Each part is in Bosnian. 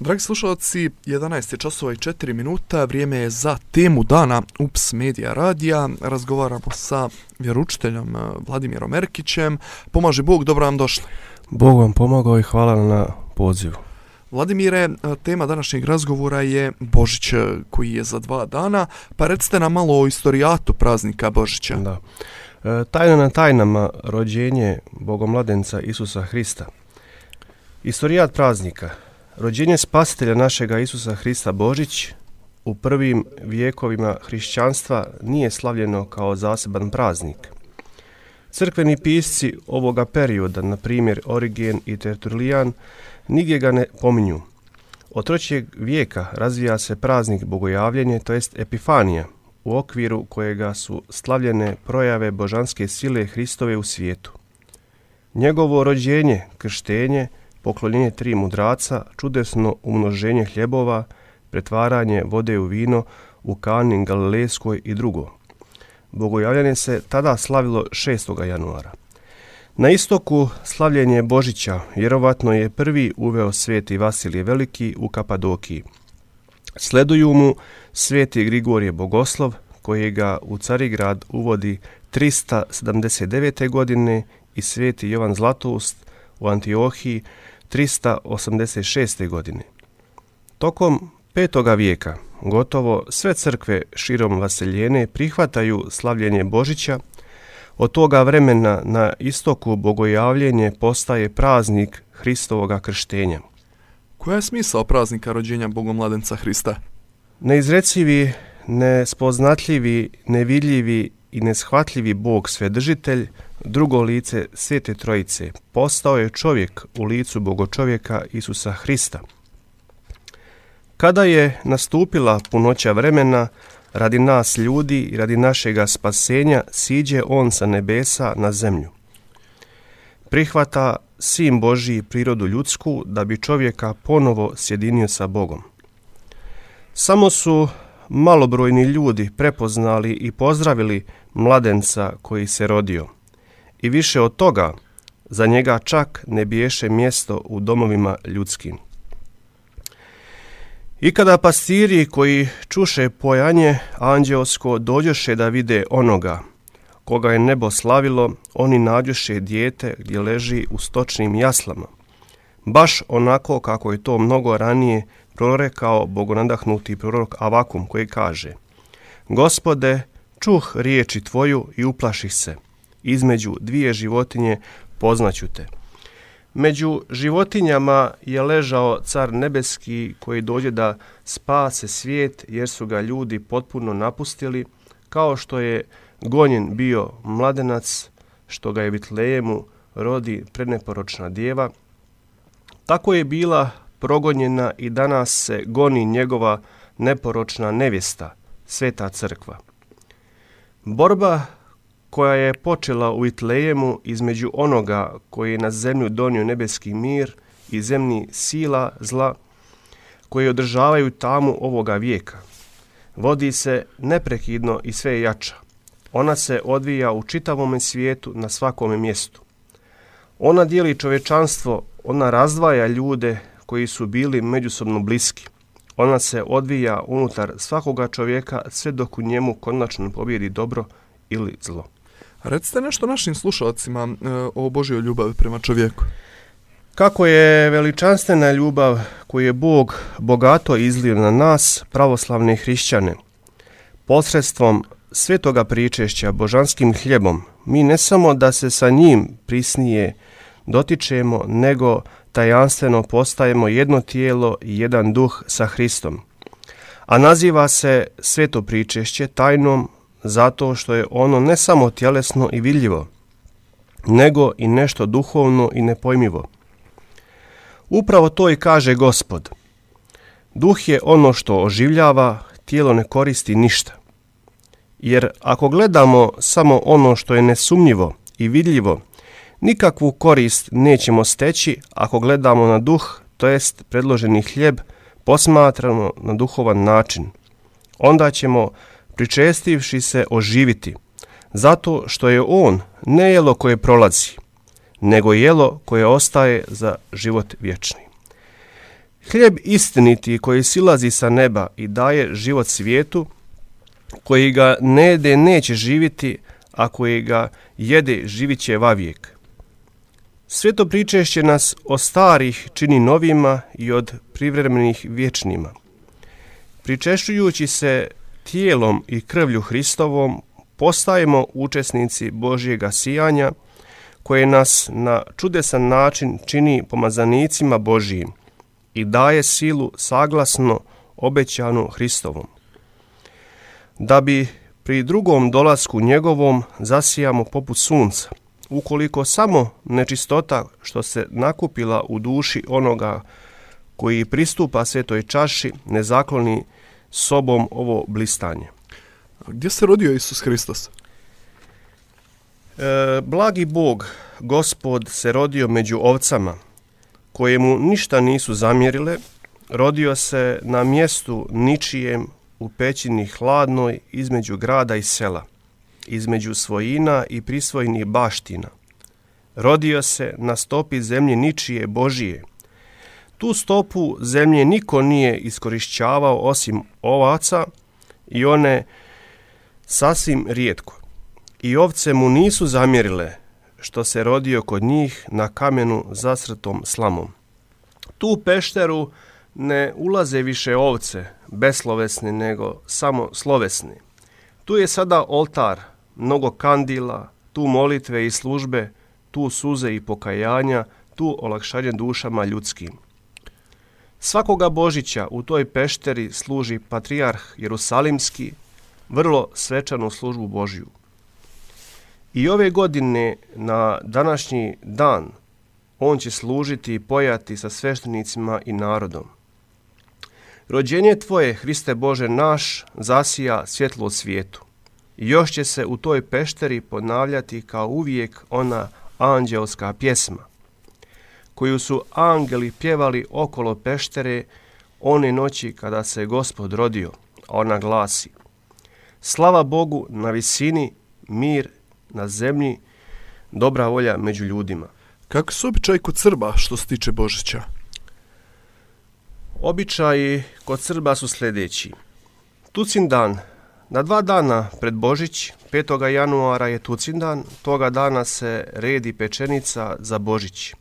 Dragi slušalci, 11. časova i 4 minuta, vrijeme je za temu dana UPS Media Radija. Razgovaramo sa vjeručiteljom eh, Vladimirom Erkićem. Pomaže Bog, dobro vam došli. Bog vam pomagao i hvala na pozivu. Vladimire, eh, tema današnjeg razgovora je Božić eh, koji je za dva dana, pa recite nam malo o istorijatu praznika Božića. Da. Tajna na tajnama rođenje Bogomladenca Isusa Hrista. Istorijat praznika – Rođenje spasitelja našega Isusa Hrista Božić u prvim vijekovima hrišćanstva nije slavljeno kao zaseban praznik. Crkveni pisci ovoga perioda, na primjer Origen i Tertulijan, nigdje ga ne pominju. Od trećeg vijeka razvija se praznik bogojavljenje, to jest Epifanija, u okviru kojega su slavljene projave božanske sile Hristove u svijetu. Njegovo rođenje, krštenje, poklonjenje tri mudraca, čudesno umnoženje hljebova, pretvaranje vode u vino u kani Galilejskoj i drugo. Bogojavljanje se tada slavilo 6. januara. Na istoku slavljenje Božića vjerovatno je prvi uveo sveti Vasilije Veliki u Kapadokiji. Sleduju mu sveti Grigorije Bogoslov, koji ga u Carigrad uvodi 379. godine i sveti Jovan Zlatoust u Antiohiji 386. godine. Tokom 5. vijeka gotovo sve crkve širom Vaseljene prihvataju slavljenje Božića, od toga vremena na istoku bogojavljenje postaje praznik Hristovoga krštenja. Koja je smisao praznika rođenja Bogomladenca Hrista? Neizrecivi, nespoznatljivi, nevidljivi i neshvatljivi Bog svedržitelj, drugo lice Svete Trojice, postao je čovjek u licu Bogočovjeka Isusa Hrista. Kada je nastupila punoća vremena, radi nas ljudi i radi našega spasenja, siđe on sa nebesa na zemlju. Prihvata Sin Božiji prirodu ljudsku da bi čovjeka ponovo sjedinio sa Bogom. Samo su malobrojni ljudi prepoznali i pozdravili mladenca koji se rodio. I više od toga, za njega čak ne biješe mjesto u domovima ljudskim. I kada pastiri koji čuše pojanje anđeosko dođoše da vide onoga koga je nebo slavilo, oni nađoše dijete gdje leži u stočnim jaslama. Baš onako kako je to mnogo ranije prorekao bogonadahnuti prorok Avakum koji kaže Gospode, čuh riječi tvoju i uplaših se. Između dvije životinje poznaću te. Među životinjama je ležao car nebeski koji dođe da spase svijet jer su ga ljudi potpuno napustili, kao što je gonjen bio mladenac, što ga je Vitlejemu rodi predneporočna djeva. Tako je bila progonjena i danas se goni njegova neporočna nevjesta, sveta crkva. Borba koja je počela u Itlejemu između onoga koji je na zemlju donio nebeski mir i zemni sila zla koji održavaju tamu ovoga vijeka. Vodi se neprekidno i sve jača. Ona se odvija u čitavom svijetu na svakom mjestu. Ona dijeli čovečanstvo, ona razdvaja ljude koji su bili međusobno bliski. Ona se odvija unutar svakoga čovjeka sve dok u njemu konačno pobjedi dobro ili zlo. Recite nešto našim slušalcima e, o Božjoj ljubavi prema čovjeku. Kako je veličanstvena ljubav koju je Bog bogato izlio na nas, pravoslavne hrišćane, posredstvom svetoga pričešća božanskim hljebom, mi ne samo da se sa njim prisnije dotičemo, nego tajanstveno postajemo jedno tijelo i jedan duh sa Hristom. A naziva se sveto pričešće tajnom zato što je ono ne samo tjelesno i vidljivo, nego i nešto duhovno i nepojmivo. Upravo to i kaže gospod. Duh je ono što oživljava, tijelo ne koristi ništa. Jer ako gledamo samo ono što je nesumnjivo i vidljivo, nikakvu korist nećemo steći ako gledamo na duh, to jest predloženi hljeb, posmatramo na duhovan način. Onda ćemo pričestivši se oživiti, zato što je on ne jelo koje prolazi, nego jelo koje ostaje za život vječni. Hljeb istiniti koji silazi sa neba i daje život svijetu, koji ga ne jede neće živiti, a koji ga jede živit će vavijek. Sveto pričešće nas o starih čini novima i od privremenih vječnima. Pričešćujući se tijelom i krvlju Hristovom, postajemo učesnici Božjega sijanja, koje nas na čudesan način čini pomazanicima Božijim i daje silu saglasno obećanu Hristovom. Da bi pri drugom dolasku njegovom zasijamo poput sunca, ukoliko samo nečistota što se nakupila u duši onoga koji pristupa svetoj čaši ne zakloni sobom ovo blistanje. Gdje se rodio Isus Hristos? E, blagi Bog, gospod, se rodio među ovcama, kojemu ništa nisu zamjerile, rodio se na mjestu ničijem u pećini hladnoj između grada i sela, između svojina i prisvojnih baština. Rodio se na stopi zemlje ničije Božije. Tu stopu zemlje niko nije iskorišćavao osim ovaca i one sasvim rijetko i ovce mu nisu zamjerile što se rodio kod njih na kamenu zasrtom slamom. Tu pešteru ne ulaze više ovce, beslovesni nego samo slovesni. Tu je sada oltar, mnogo kandila, tu molitve i službe, tu suze i pokajanja, tu olakšanje dušama ljudskim. Svakoga Božića u toj pešteri služi patrijarh Jerusalimski, vrlo svečanu službu Božiju. I ove godine na današnji dan on će služiti i pojati sa sveštenicima i narodom. Rođenje tvoje, Hriste Bože naš, zasija svjetlo u svijetu. Još će se u toj pešteri ponavljati kao uvijek ona anđelska pjesma, koju su angeli pjevali okolo peštere one noći kada se gospod rodio, a ona glasi Slava Bogu na visini, mir na zemlji, dobra volja među ljudima. Kako su običaj kod Srba što se tiče Božića? Običaji kod Srba su sljedeći. Tucin dan. Na dva dana pred Božić, 5. januara je Tucindan, toga dana se redi pečenica za Božić.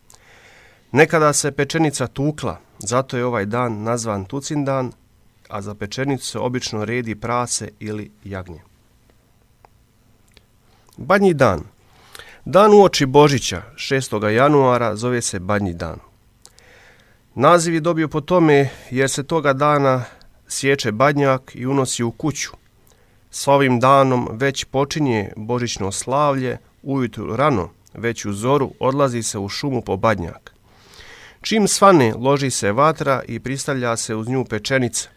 Nekada se pečenica tukla, zato je ovaj dan nazvan Tucindan, a za pečenicu se obično redi prase ili jagnje. Badnji dan. Dan uoči Božića, 6. januara, zove se Badnji dan. Naziv je dobio po tome jer se toga dana sječe badnjak i unosi u kuću. S ovim danom već počinje Božićno slavlje, ujutru rano, već u zoru odlazi se u šumu po badnjak. Čim svane, loži se vatra i pristavlja se uz nju pečenica.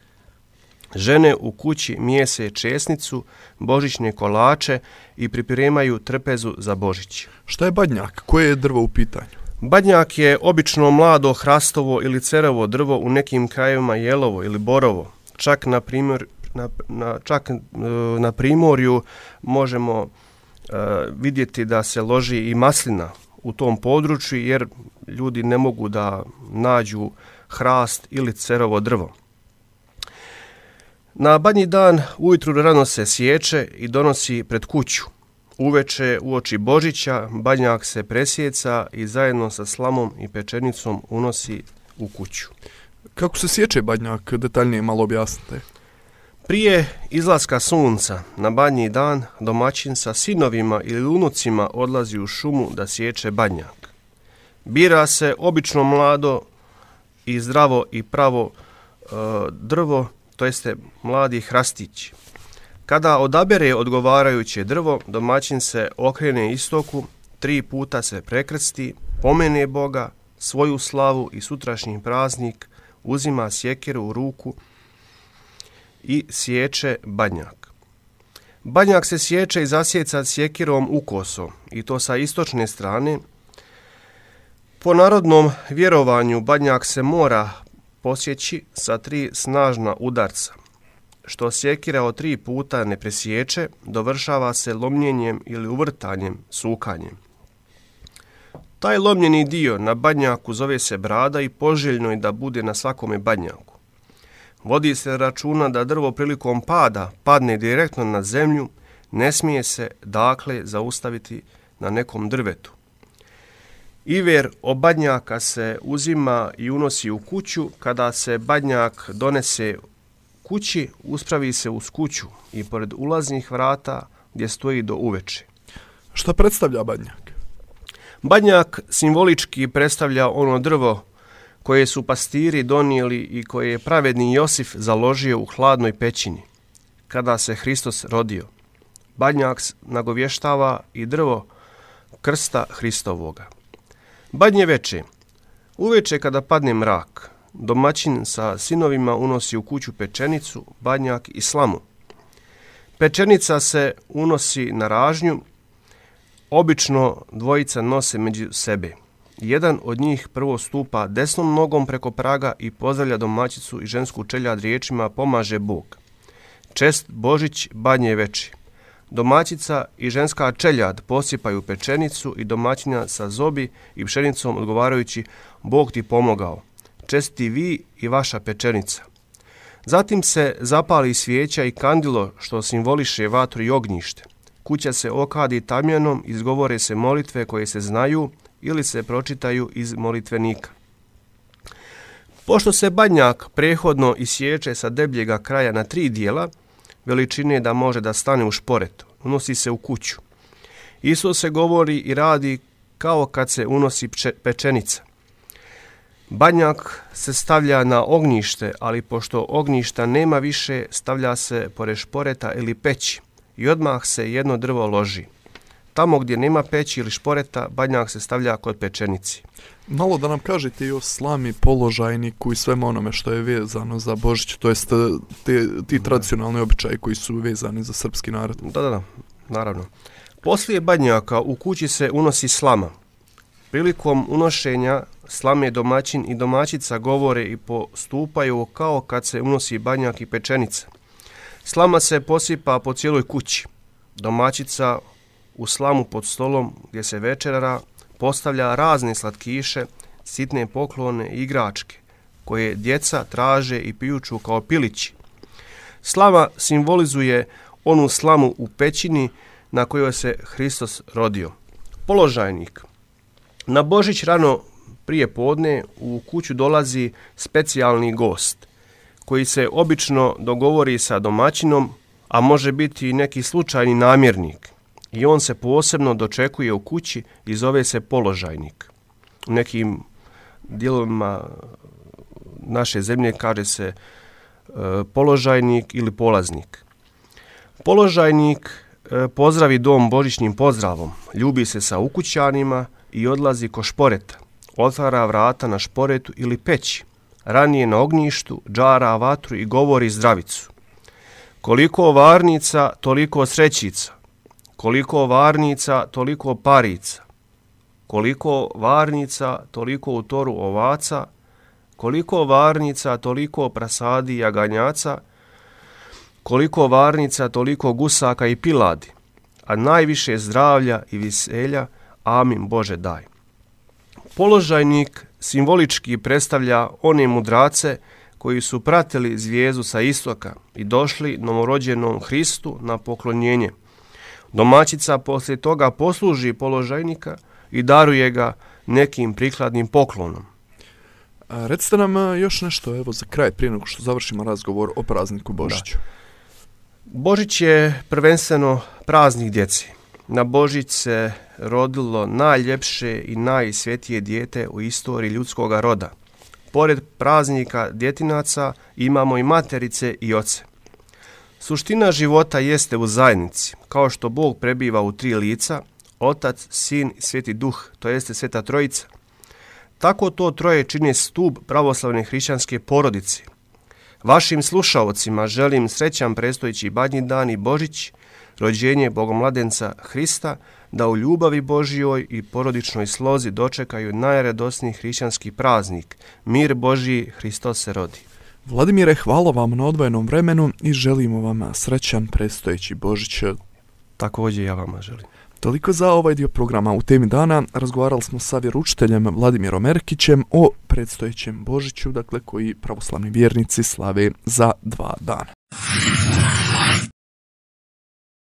Žene u kući mijese česnicu, božićne kolače i pripremaju trpezu za Božić. Šta je badnjak? Koje je drvo u pitanju? Badnjak je obično mlado hrastovo ili cerovo drvo u nekim krajevima jelovo ili borovo. Čak na, primjer, na, na, čak, e, na primorju možemo uh, vidjeti da se loži i maslina u tom području jer ljudi ne mogu da nađu hrast ili cerovo drvo. Na badnji dan ujutru rano se sječe i donosi pred kuću. Uveče u oči Božića badnjak se presjeca i zajedno sa slamom i pečenicom unosi u kuću. Kako se sječe badnjak, detaljnije malo objasnite. Prije izlaska sunca na badnji dan domaćin sa sinovima ili unucima odlazi u šumu da sječe badnjak. Bira se obično mlado i zdravo i pravo e, drvo to jeste mladi hrastić. Kada odabere odgovarajuće drvo, domaćin se okrene istoku, tri puta se prekrsti, pomene Boga, svoju slavu i sutrašnji praznik, uzima sjekiru u ruku i sječe badnjak. Badnjak se sječe i zasjeca sjekirom u koso, i to sa istočne strane. Po narodnom vjerovanju badnjak se mora posjeći sa tri snažna udarca. Što sjekira od tri puta ne presječe, dovršava se lomljenjem ili uvrtanjem, sukanjem. Taj lomljeni dio na badnjaku zove se brada i poželjno je da bude na svakome badnjaku. Vodi se računa da drvo prilikom pada padne direktno na zemlju, ne smije se dakle zaustaviti na nekom drvetu. Iver o badnjaka se uzima i unosi u kuću. Kada se badnjak donese kući, uspravi se uz kuću i pored ulaznih vrata gdje stoji do uveče. Šta predstavlja badnjak? Badnjak simbolički predstavlja ono drvo koje su pastiri donijeli i koje je pravedni Josif založio u hladnoj pećini, kada se Hristos rodio. Badnjak nagovještava i drvo krsta Hristovoga. Badnje veče. Uveče kada padne mrak, domaćin sa sinovima unosi u kuću pečenicu, badnjak i slamu. Pečenica se unosi na ražnju, obično dvojica nose među sebe. Jedan od njih prvo stupa desnom nogom preko praga i pozdravlja domaćicu i žensku čeljad riječima pomaže Bog. Čest Božić badnje veči. Domaćica i ženska čeljad posipaju pečenicu i domaćinja sa zobi i pšenicom odgovarajući Bog ti pomogao. Česti vi i vaša pečenica. Zatim se zapali svijeća i kandilo što simboliše vatru i ognjište. Kuća se okadi tamjanom, izgovore se molitve koje se znaju ili se pročitaju iz molitvenika. Pošto se badnjak prehodno isječe sa debljega kraja na tri dijela, veličine da može da stane u šporetu, unosi se u kuću. Isto se govori i radi kao kad se unosi pečenica. Badnjak se stavlja na ognjište, ali pošto ognjišta nema više, stavlja se pored šporeta ili peći i odmah se jedno drvo loži. Tamo gdje nema peći ili šporeta, badnjak se stavlja kod pečenici. Malo da nam kažete i o slami, položajniku i svema onome što je vezano za Božić, to jest te, ti tradicionalni običaji koji su vezani za srpski narod. Da, da, da, naravno. Poslije badnjaka u kući se unosi slama. Prilikom unošenja slame domaćin i domaćica govore i postupaju kao kad se unosi badnjak i pečenica. Slama se posipa po cijeloj kući. Domaćica u slamu pod stolom gdje se večera postavlja razne slatkiše, sitne poklone i igračke, koje djeca traže i pijuču kao pilići. Slava simbolizuje onu slamu u pećini na kojoj se Hristos rodio. Položajnik. Na Božić rano prije podne u kuću dolazi specijalni gost, koji se obično dogovori sa domaćinom, a može biti i neki slučajni namjernik – i on se posebno dočekuje u kući i zove se položajnik. U nekim dijelovima naše zemlje kaže se e, položajnik ili polaznik. Položajnik e, pozdravi dom božićnim pozdravom, ljubi se sa ukućanima i odlazi ko šporeta. Otvara vrata na šporetu ili peći. Ranije na ognjištu, džara vatru i govori zdravicu. Koliko varnica, toliko srećica. Koliko varnica, toliko parica. Koliko varnica, toliko u toru ovaca. Koliko varnica, toliko prasadi jaganjaca. Koliko varnica, toliko gusaka i piladi. A najviše zdravlja i viselja, amin Bože daj. Položajnik simbolički predstavlja one mudrace koji su pratili zvijezdu sa istoka i došli novorođenom Hristu na poklonjenje. Domaćica poslije toga posluži položajnika i daruje ga nekim prikladnim poklonom. A, recite nam još nešto evo za kraj prije nego što završimo razgovor o prazniku Božiću. Da. Božić je prvenstveno praznik djeci. Na Božić se rodilo najljepše i najsvetije dijete u istoriji ljudskog roda. Pored praznika djetinaca imamo i materice i oce. Suština života jeste u zajednici, kao što Bog prebiva u tri lica, Otac, Sin i Sveti Duh, to jeste Sveta Trojica. Tako to troje čini stub pravoslavne hrišćanske porodice. Vašim slušalcima želim srećan prestojići badnji dan i Božić, rođenje Bogomladenca Hrista, da u ljubavi Božijoj i porodičnoj slozi dočekaju najredosniji hrišćanski praznik, mir Božiji, Hristos se rodi. Vladimire, hvala vam na odvojenom vremenu i želimo vam srećan predstojeći Božić. Također ja vama želim. Toliko za ovaj dio programa. U temi dana razgovarali smo sa vjeručiteljem Vladimirom Erkićem o predstojećem Božiću, dakle koji pravoslavni vjernici slave za dva dana.